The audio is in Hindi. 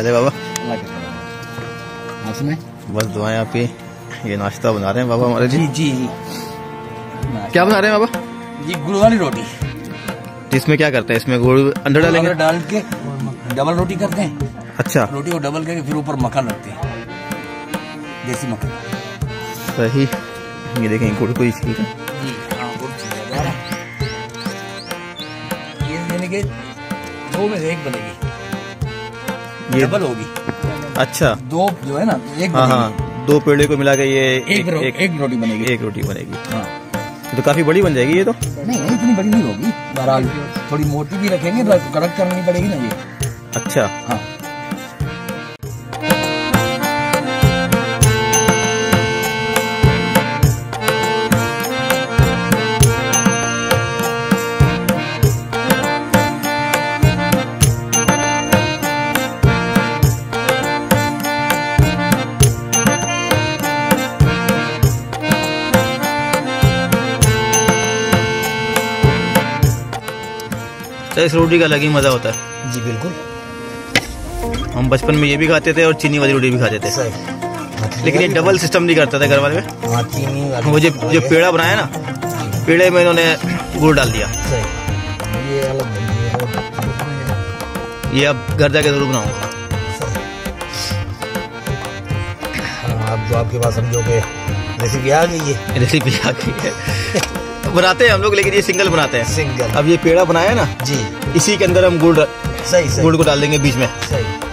चले बाबा। बस दुआएँ आपकी ये नाश्ता बना रहे हैं बाबा हमारे जी लिए। जी जी क्या बना रहे हैं बाबा? जी गुड़ वाली रोटी। इसमें क्या करते हैं? इसमें गुड़ अंदर डालेंगे? डाल के डबल रोटी करते हैं। अच्छा। रोटी को डबल करके फिर ऊपर मक्खन रखते हैं। देसी मक्खन। सही। ये देखें गुड़ को इसी का हाँ। ये यानी कि दो में से एक बनेगी। ये डबल होगी। अच्छा। दो जो है ना एक हाँ हाँ। दो पेड़े को मिला के ये एक, रो, एक, रोटी बनेगी। एक रोटी बनेगी। हाँ। तो काफ़ी बड़ी बन जाएगी ये तो। नहीं नहीं इतनी बड़ी नहीं होगी। बहरहाल थोड़ी मोटी भी रखेंगे तो कड़क करनी पड़ेगी ना ये। अच्छा। हाँ। तो इस रोटी का अलग ही मज़ा होता है। जी बिल्कुल। हम बचपन में ये भी खाते थे और चीनी वाली रोटी भी खाते थे। लेकिन ये डबल सिस्टम नहीं करता था घर वाले में। हाँ वाली वो जो जो पेड़ा बनाया ना पेड़े में इन्होंने गुड़ डाल दिया। सही। ये अलग नहीं है। ये अब घर जाके ज़रूर बनाऊँगा। हाँ, अब जो आपके पास समझो कि रेसिपी आ गई है। रेसिपी आ गई है। बनाते हैं हम लोग लेकिन ये सिंगल बनाते हैं। सिंगल अब ये पेड़ा बनाया ना जी। इसी के अंदर हम गुड़ सही सही। गुड़ को डाल देंगे बीच में। सही।